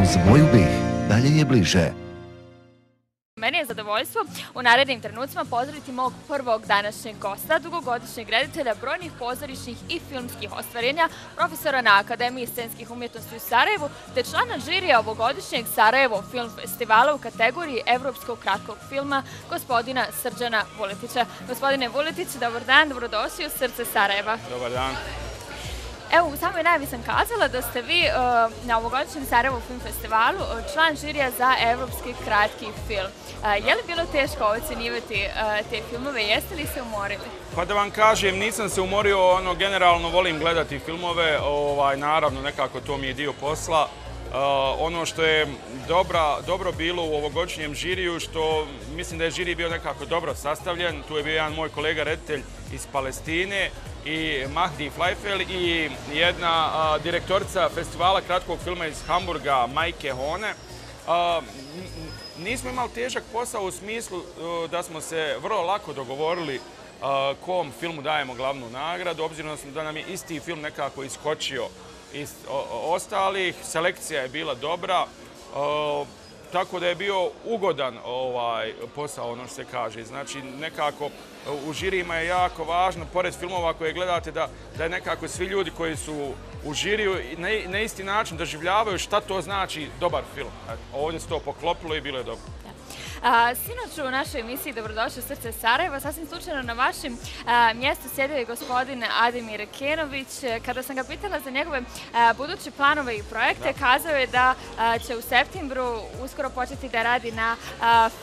Uz moju bih, dalje je bliže. Meni je zadovoljstvo u narednim trenucima pozdraviti mog prvog današnjeg gosta, dugogodišnjeg reditelja brojnih pozorišnih i filmskih ostvarenja, profesora na Akademiji scenskih umjetnosti u Sarajevu, te člana žirija ovogodišnjeg Sarajevo Film Festivala u kategoriji Evropskog kratkog filma, gospodina Srđana Vuletića. Gospodine Vuletić, dobar dan, dobrodošli u srce Sarajeva. Dobar dan. Evo, u samoj najavi sam kazala da ste vi uh, na ovogodišnjem Sarajevo Film Festivalu uh, član žirija za evropski kratki film. Uh, je li bilo teško ocenivati te filmove? Jeste li se umorili? Pa da vam kažem, nisam se umorio, ono, generalno volim gledati filmove, ovaj, naravno, nekako to mi je dio posla. Ono što je dobro bilo u ovogodišnjem žiriju, što mislim da je žiri bio nekako dobro sastavljen, tu je bio jedan moj kolega reditelj iz Palestine, i Mahdi Fleifel i jedna direktorica festivala kratkog filma iz Hamburga, Majke Hone. nismo imali težak posao u smislu da smo se vrlo lako dogovorili kom filmu dajemo glavnu nagradu, obzirom da nam je isti film nekako iskočio ostalih. Selekcija je bila dobra. Tako da je bio ugodan ovaj posao, ono što se kaže. Znači, nekako u žirima je jako važno, pored filmova koje gledate, da, da je nekako svi ljudi koji su u žiriju na, na isti način doživljavaju šta to znači dobar film. Ovdje se to poklopilo i bilo je dobro. Sinoć u našoj emisiji Dobrodošli srce Sarajeva, sasvim slučajno na vašem mjestu sjedio je gospodin Ademir Kenović. Kada sam ga pitala za njegove buduće planove i projekte, kazao je da će u septembru uskoro početi da radi na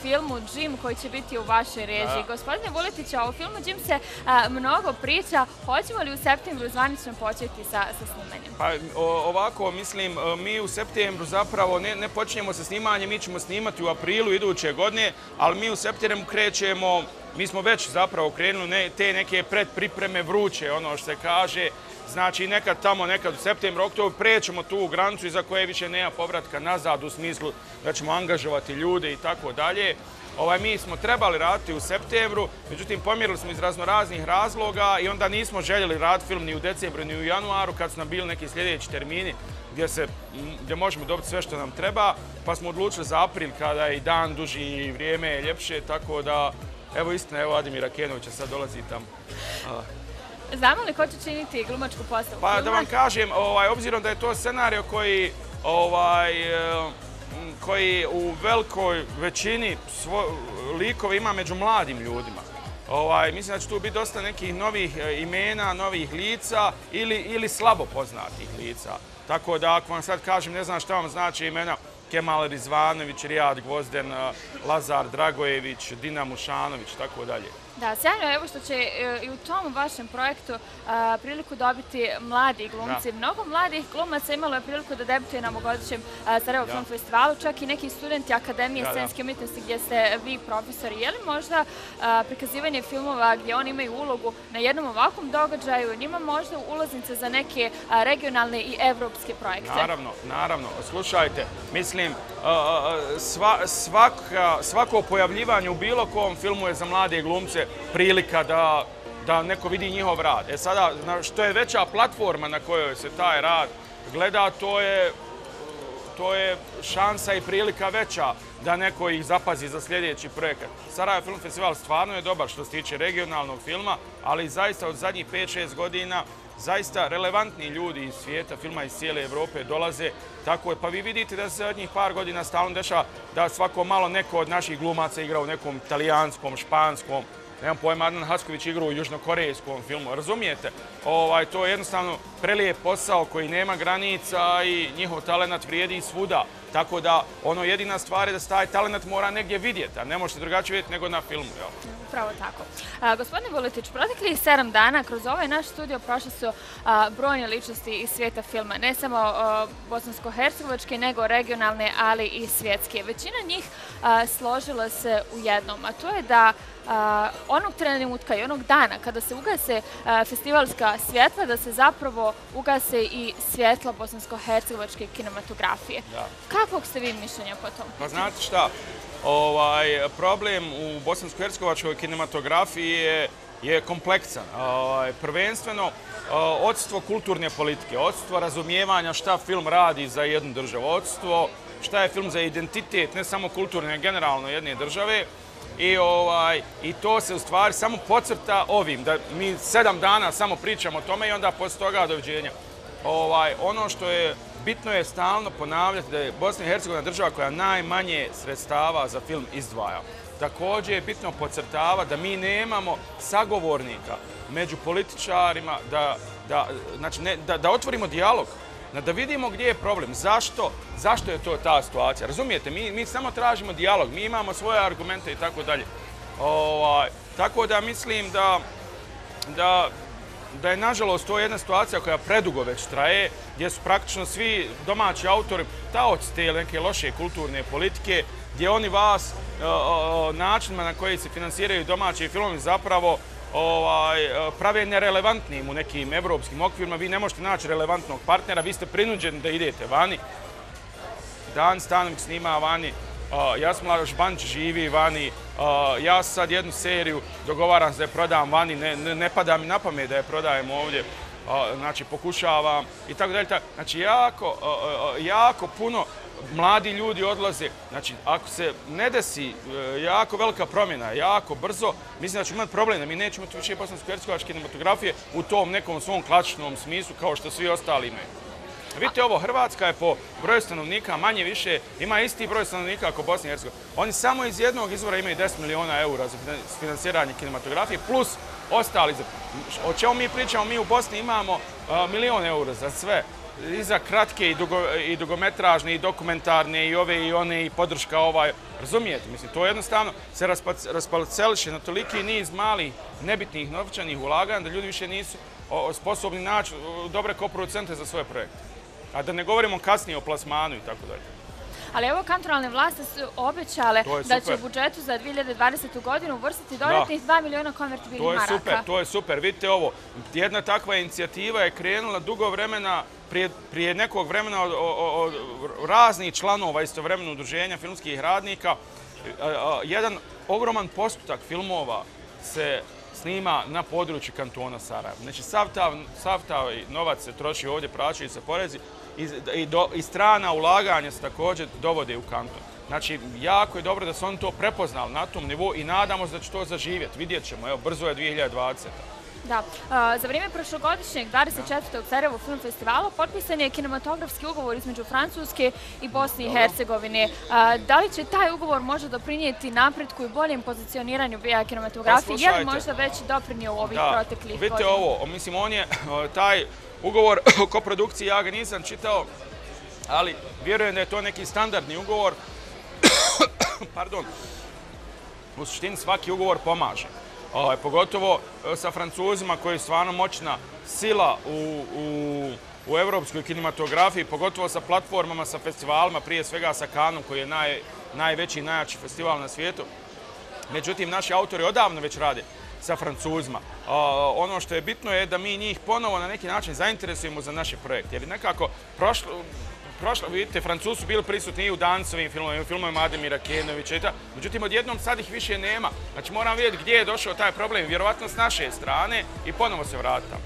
filmu Jim koji će biti u vašoj režiji. Gospodine Vuletića, o filmu Jim se mnogo priča. Hoćemo li u septembru zvanično početi sa, snimanjem? Pa ovako, mislim, mi u septembru zapravo ne, ne počinjemo sa snimanjem, mi ćemo snimati u aprilu iduće godine godine, ali mi u septembru krećemo, mi smo već zapravo krenuli te neke predpripreme vruće, ono što se kaže, znači nekad tamo, nekad u septembru, oktobru, prećemo tu granicu iza koje više nema povratka nazad u smislu da ćemo angažovati ljude i tako dalje. Ovaj, mi smo trebali raditi u septembru, međutim pomjerili smo iz raznoraznih razloga i onda nismo željeli raditi film ni u decembru ni u januaru kad su nam bili neki sljedeći termini gdje, se, gdje možemo dobiti sve što nam treba, pa smo odlučili za april kada je i dan duži i vrijeme je ljepše, tako da, evo istina, evo Akenovića sad dolazi tamo. Znamo li ko će činiti glumačku postavu? Pa da vam kažem, ovaj, obzirom da je to scenario koji, ovaj, koji u velikoj većini likova ima među mladim ljudima. Ovaj, mislim da će tu biti dosta nekih novih e, imena, novih lica ili, ili slabo poznatih lica. Tako da ako vam sad kažem, ne znam šta vam znači imena Kemal Rizvanović, Rijad Gvozden, Lazar Dragojević, Dina Mušanović, tako dalje. Da, sjajno evo što će e, i u tom vašem projektu priliku dobiti mladi glumci. Mnogo mladih glumaca imalo je priliku da debituje na ovogodišnjem Sarajevo Film Festivalu, čak i neki studenti Akademije scenske umjetnosti gdje ste vi profesori. Je li možda prikazivanje filmova gdje oni imaju ulogu na jednom ovakvom događaju, njima možda ulaznice za neke regionalne i evropske projekte? Naravno, naravno. Slušajte, mislim, svako pojavljivanje u bilo kom filmu je za mlade glumce prilika da, da neko vidi njihov rad. E sada, što je veća platforma na kojoj se taj rad gleda, to je, to je šansa i prilika veća da neko ih zapazi za sljedeći projekat. Sarajevo Film Festival stvarno je dobar što se tiče regionalnog filma, ali zaista od zadnjih 5-6 godina zaista relevantni ljudi iz svijeta, filma iz cijele Evrope dolaze. Tako je, pa vi vidite da se zadnjih par godina stalno dešava da svako malo neko od naših glumaca igra u nekom italijanskom, španskom, nemam pojma, Adnan Hasković igra u južnokorejskom filmu, razumijete? Ovaj, to je jednostavno prelijep posao koji nema granica i njihov talent vrijedi svuda. Tako da, ono jedina stvar je da se taj talent mora negdje vidjeti, a ne možete drugačije vidjeti nego na filmu. Jel? Upravo tako. gospodine Vuletić, proteklih sedam dana kroz ovaj naš studio prošle su brojne ličnosti iz svijeta filma. Ne samo bosansko-hercegovačke, nego regionalne, ali i svjetske. Većina njih složila se u jednom, a to je da onog trenutka i onog dana kada se ugase festivalska svjetla, da se zapravo ugase i svjetla bosansko-hercegovačke kinematografije. Kakvog ste vi mišljenja po tom? Pa znate šta, ovaj, problem u bosansko-hercegovačkoj kinematografiji je, je kompleksan. Ovaj, prvenstveno, odstvo kulturne politike, odstvo razumijevanja šta film radi za jednu državu, odstvo šta je film za identitet, ne samo kulturne, generalno jedne države. I, ovaj, I to se u stvari samo pocrta ovim, da mi sedam dana samo pričamo o tome i onda posle toga doviđenja. Ovaj, ono što je bitno je stalno ponavljati da je Bosna i Hercegovina država koja najmanje sredstava za film izdvaja. Također je bitno pocrtava da mi nemamo sagovornika među političarima, da, da, znači ne, da, da otvorimo dijalog, da vidimo gdje je problem, zašto, zašto je to ta situacija. Razumijete, mi, mi samo tražimo dijalog, mi imamo svoje argumente i tako dalje. Ovaj, tako da mislim da, da, je nažalost to jedna situacija koja predugo već traje, gdje su praktično svi domaći autori taoci te neke loše kulturne politike, gdje oni vas načinima na koji se finansiraju domaći filmovi zapravo ovaj, prave nerelevantnim u nekim evropskim okvirima. Vi ne možete naći relevantnog partnera, vi ste prinuđeni da idete vani. Dan Stanović snima vani, Jasmila Žbanč živi vani, ja sad jednu seriju dogovaram da je prodam vani, ne, ne pada mi na pamet da je prodajem ovdje, znači pokušavam i tako dalje. Znači jako, jako puno mladi ljudi odlaze. Znači, ako se ne desi e, jako velika promjena, jako brzo, mislim da ćemo imati problem, da mi nećemo imati više bosansko-hercegovačke kinematografije u tom nekom svom klasičnom smislu kao što svi ostali imaju. Vidite ovo, Hrvatska je po broju stanovnika manje više, ima isti broj stanovnika ako Bosna i Hercegovina. Oni samo iz jednog izvora imaju 10 miliona eura za financiranje kinematografije, plus ostali. O čemu mi pričamo? Mi u Bosni imamo milion eura za sve i za kratke i, i dugometražne i dokumentarne i ove i one i podrška ovaj. Razumijete? Mislim, to jednostavno se raspalceliše na toliki niz malih nebitnih novčanih ulaganja da ljudi više nisu sposobni naći dobre koproducente za svoje projekte. A da ne govorimo kasnije o plasmanu i tako dalje. Ali evo kantonalne vlasti su obećale da će u budžetu za 2020. godinu uvrstiti dodatnih 2 miliona konvertibilnih maraka. To je super, to je super. Vidite ovo, jedna takva inicijativa je krenula dugo vremena prije, nekog vremena od, raznih članova istovremeno udruženja filmskih radnika. Jedan ogroman postotak filmova se snima na području kantona Sarajeva. Znači, sav taj novac se troši ovdje, praćaju se porezi i, strana ulaganja se također dovode u kanton. Znači, jako je dobro da su oni to prepoznali na tom nivou i nadamo se da će to zaživjeti. Vidjet ćemo, evo, brzo je 2020. Da, za vrijeme prošlogodišnjeg 24. Sarajevo Film Festivala potpisan je kinematografski ugovor između Francuske i Bosne i Hercegovine. Da li će taj ugovor možda doprinijeti napretku i boljem pozicioniranju kinematografije? Je li možda već doprinio u ovih proteklih godina? Vidite ovo, mislim, on je taj ugovor o koprodukciji, ja ga nisam čitao, ali vjerujem da je to neki standardni ugovor. Pardon. U suštini svaki ugovor pomaže. Ovaj, pogotovo e, sa Francuzima koji je stvarno moćna sila u, u, u evropskoj kinematografiji, pogotovo sa platformama, sa festivalima, prije svega sa Kanom koji je naj, najveći i najjači festival na svijetu. Međutim, naši autori odavno već rade sa Francuzima. ono što je bitno je da mi njih ponovo na neki način zainteresujemo za naše projekte. Jer nekako prošlo, prošlo, vidite, Francuzi su bili prisutni i u dancovim filmovima, u filmovima Ademira Kenovića i Međutim, odjednom sad ih više nema. Znači, moram vidjeti gdje je došao taj problem, vjerovatno s naše strane i ponovo se vrata.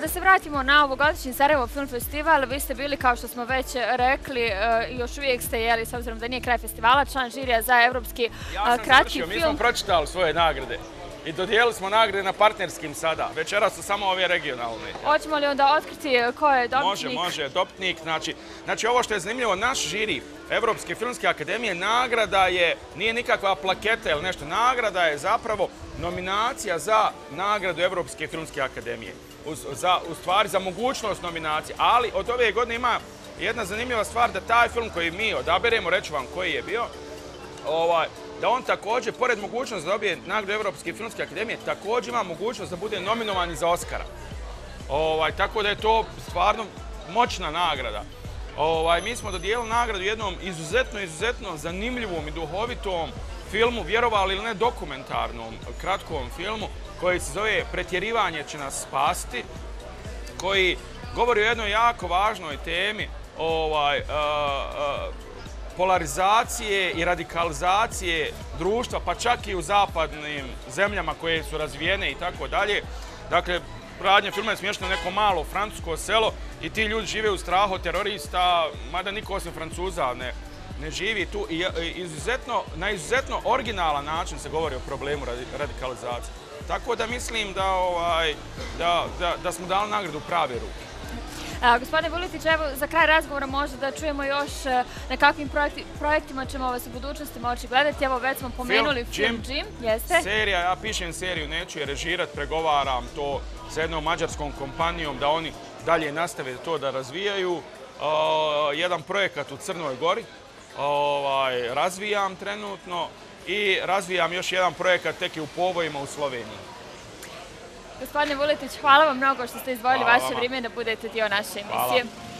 Da se vratimo na ovogodišnji Sarajevo Film Festival, vi ste bili, kao što smo već rekli, e, još uvijek ste, jeli, s obzirom da nije kraj festivala, član žirija za evropski kratki film. mi smo pročitali svoje nagrade. I dodijelili smo nagrade na partnerskim sada. Večera su samo ove regionalne. Hoćemo li onda otkriti ko je dobitnik? Može, može. Dobitnik, znači, znači ovo što je zanimljivo, naš žiri Evropske filmske akademije, nagrada je, nije nikakva plaketa ili nešto, nagrada je zapravo nominacija za nagradu Evropske filmske akademije. U, za, u stvari za mogućnost nominacije, ali od ove godine ima jedna zanimljiva stvar da taj film koji mi odaberemo, reću vam koji je bio, ovaj, da on također, pored mogućnosti da dobije nagradu Europske filmske akademije, također ima mogućnost da bude nominovan za Oscara. Ovaj, tako da je to stvarno moćna nagrada. Ovaj, mi smo dodijelili nagradu jednom izuzetno, izuzetno zanimljivom i duhovitom filmu, vjerovali ili ne dokumentarnom, kratkom filmu, koji se zove Pretjerivanje će nas spasti, koji govori o jednoj jako važnoj temi, ovaj, polarizacije i radikalizacije društva, pa čak i u zapadnim zemljama koje su razvijene i tako dalje. Dakle, radnje filma je smješteno neko malo francusko selo i ti ljudi žive u strahu terorista, mada niko osim Francuza ne, ne živi tu i e, izuzetno, na izuzetno originalan način se govori o problemu radi- radikalizacije. Tako da mislim da, ovaj, da, da, da smo dali nagradu prave ruke. Gospodine Vuletić, evo za kraj razgovora možda da čujemo još e, na kakvim projekti- projektima ćemo vas u budućnosti moći gledati. Evo već smo pomenuli film, Jim. Jim, jeste? Serija, ja pišem seriju, neću je režirat, pregovaram to sa jednom mađarskom kompanijom da oni dalje nastave to da razvijaju. Uh, jedan projekat u Crnoj Gori ovaj, razvijam trenutno i razvijam još jedan projekat tek je u povojima u Sloveniji. Gospodine Vuletić, hvala vam mnogo što ste izdvojili Hvala vaše vrijeme da budete dio naše Hvala. emisije.